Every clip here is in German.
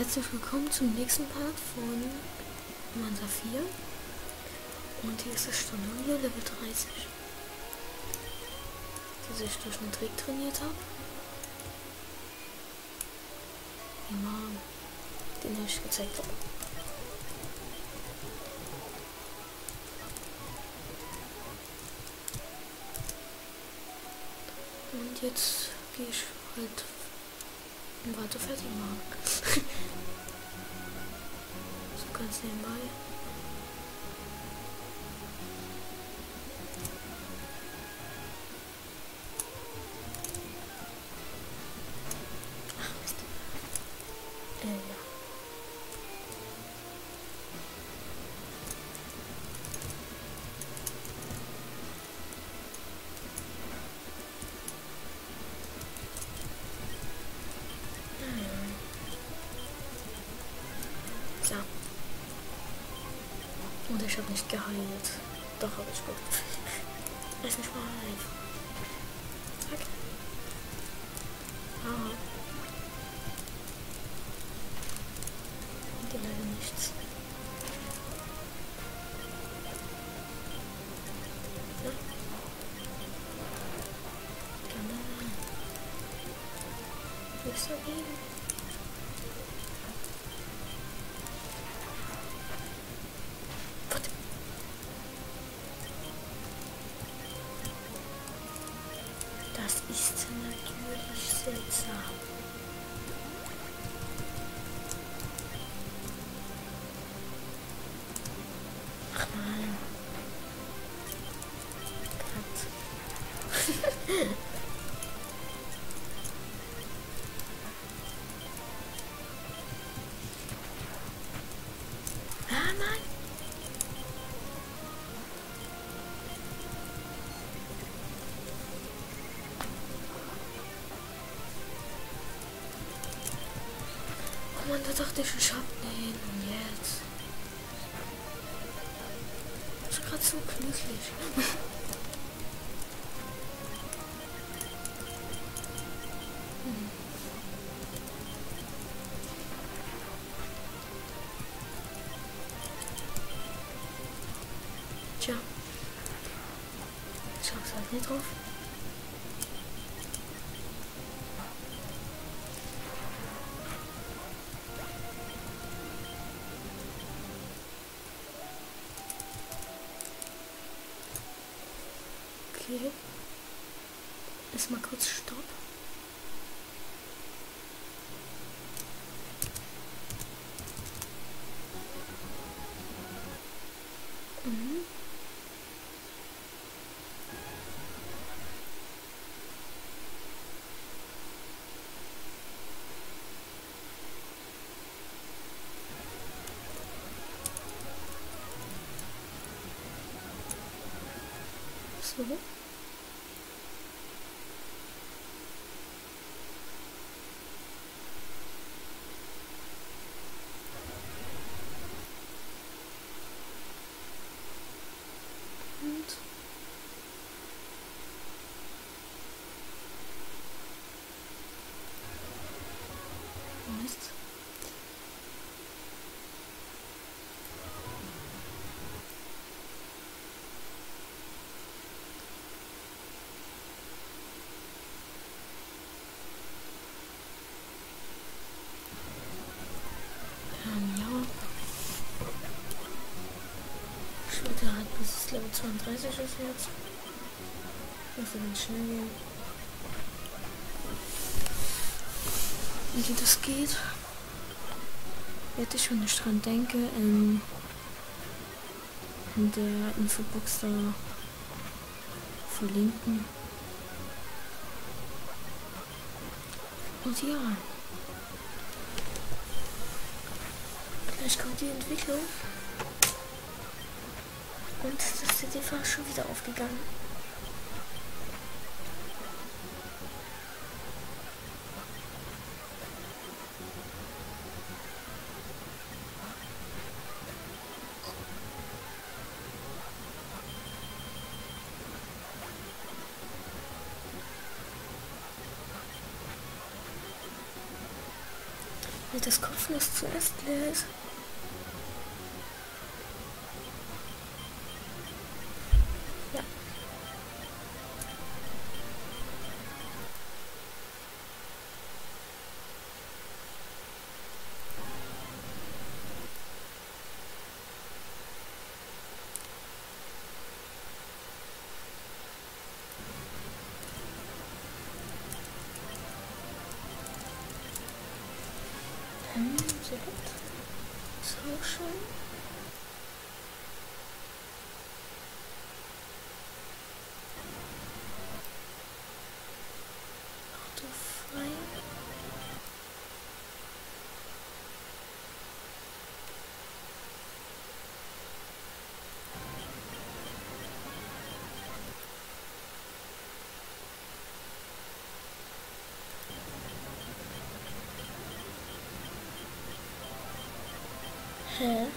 Herzlich willkommen zum nächsten Part von Mansa 4. Und hier ist das Stundenlinie Level 30. Das ich durch einen Trick trainiert habe. Immer den ich gezeigt habe. Und jetzt gehe ich halt Warte, fertig machen. so ganz nebenbei. Nicht geheilt. Doch habe ich gut. Lass mich mal live. Zack. Ah. Und leider nichts. Ja. Genau. Nicht so gegen. Warte. Ich hab den. Und jetzt? Ich bin gerade so glücklich. Erstmal kurz Stopp. Mhm. So. Und Mist. Ähm, ja. Schulter hat bis Level 32 ist jetzt. Muss ganz schnell gehen. Wie das geht, werde ich, wenn ich dran denke, in, in der Infobox da verlinken. Und ja. Gleich kommt die Entwicklung. Und das CTV ist schon wieder aufgegangen. das Kopfnuss zuerst leer ist. 嗯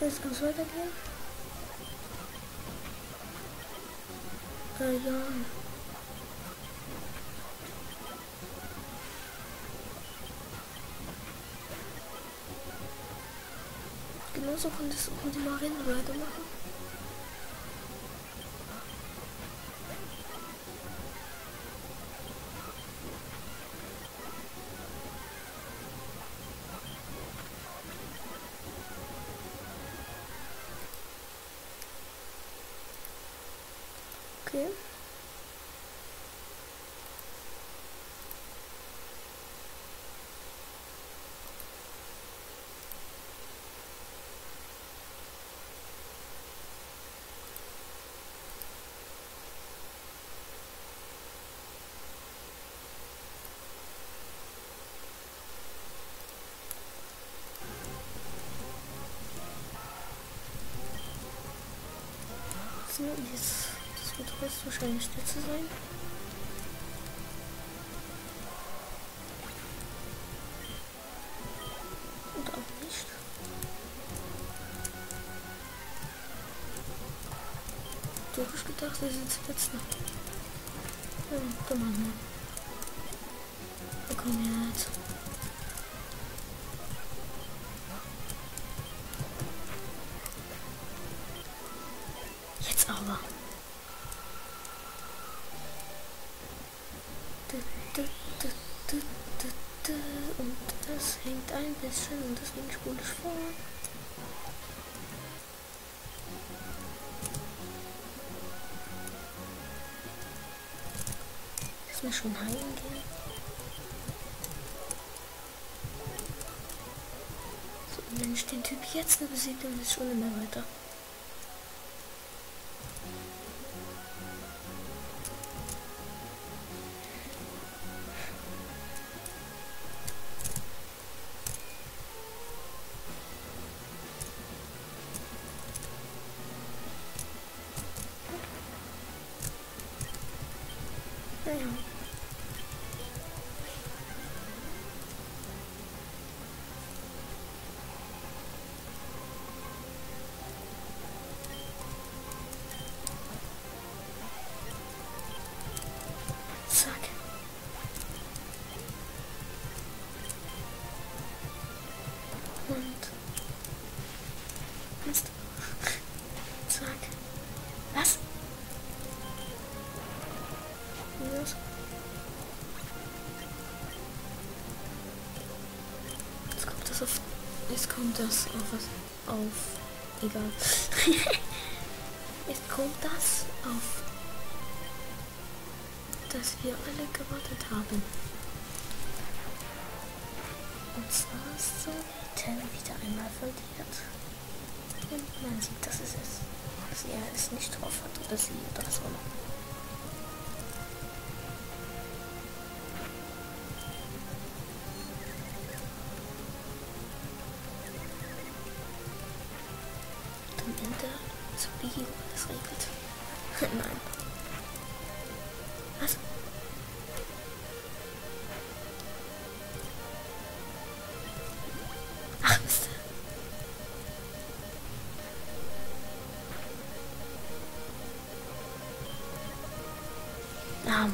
Jetzt kann es weitergehen. Äh, ja. Genauso konnte die Marine weitermachen. Jetzt, das wird höchstwahrscheinlich Stütze sein. Und auch nicht. Logisch gedacht, wir sind zuletzt noch. Ja, komm mal. Wir kommen. Jetzt deswegen spule ich vor. Lass mir schon heilen gehen. So, wenn ich den Typ jetzt nur besiegt, dann ist schon immer weiter. Das auf was. Auf. Egal. Jetzt kommt das auf. Dass wir alle gewartet haben. Und zwar ist so Ten wieder einmal verliert. Und man sieht, dass es ist. Dass er es nicht drauf hat oder sie oder was auch immer.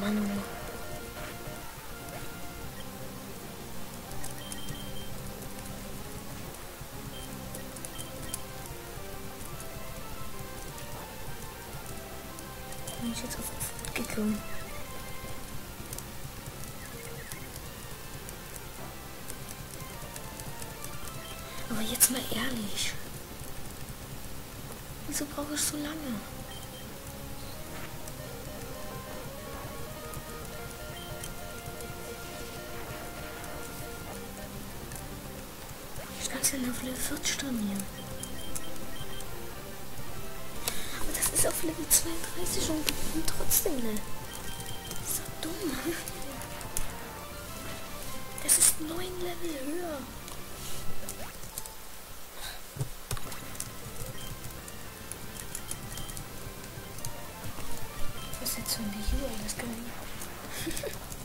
Mann. Bin ich jetzt auf Foot gekommen? Aber jetzt mal ehrlich. Wieso brauche ich so lange? Nur auf Level 40 stornieren. Aber das ist auf Level 32 und, trotzdem ne. Doch dumm. Das ist neun Level höher. Was ist jetzt so in die UI das gegangen?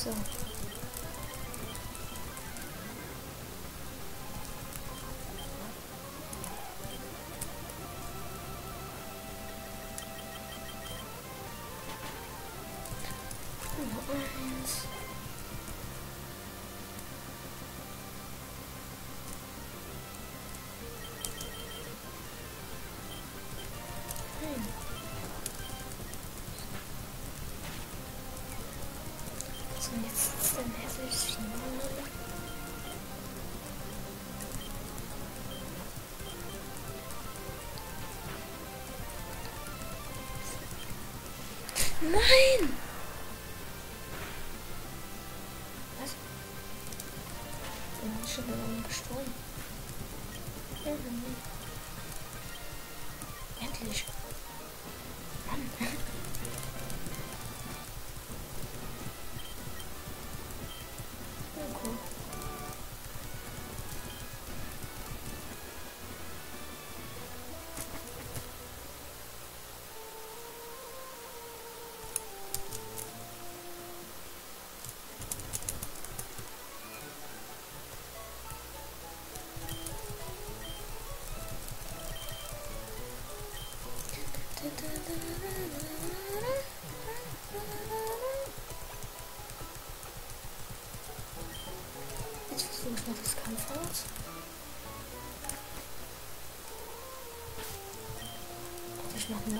So. Nummer So, jetzt ist dann hässliches Finale. Nein! Was? Ich bin schon wieder gestorben.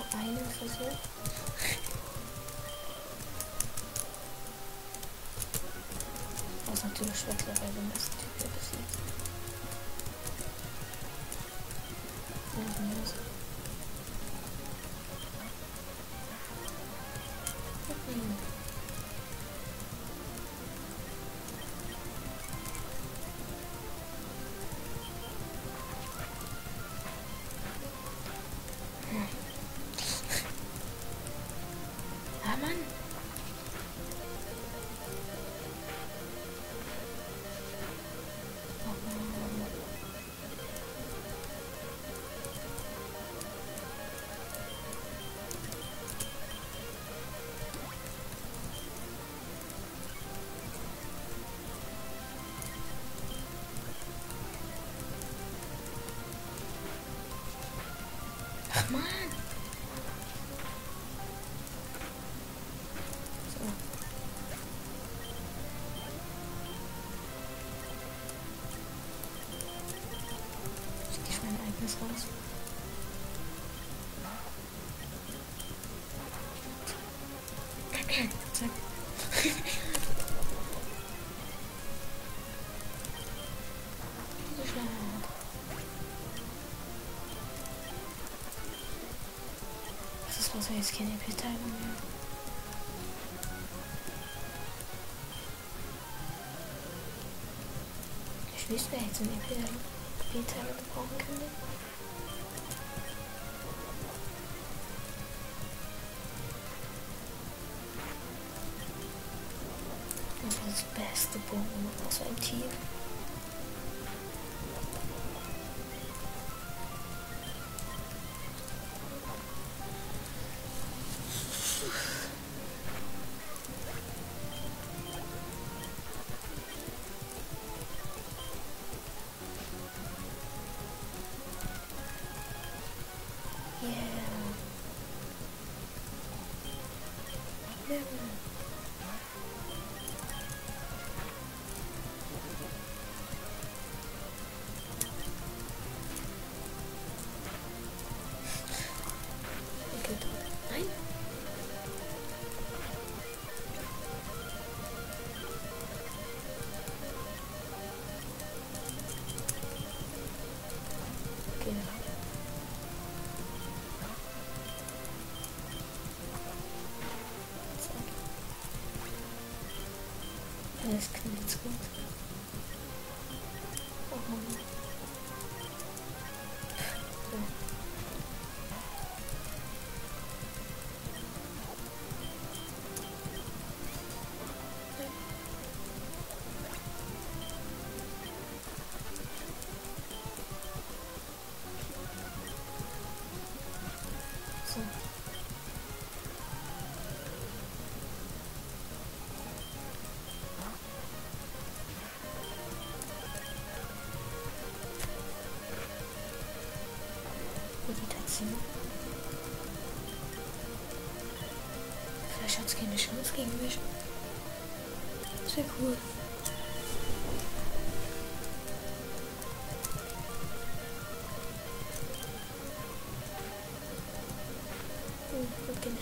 Nur einen Versuch. Was natürlich schwer, weil den ersten Typ hier besiegt. Ja, Ergebnis raus. Zack. Das ist was, jetzt keine Beteiligung mehr. Ich wüsste jetzt eine Beteiligung. beat out the ball, can best the ball was empty. Alles knallt Vielleicht hat es keine Chance gegen mich. Das wäre cool. Hm, hat keine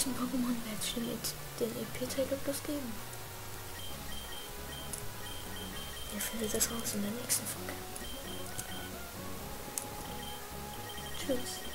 Welchen Pokémon ich denn jetzt den EP-Teil bloß geben? Ihr findet das raus in der nächsten Folge. Tschüss.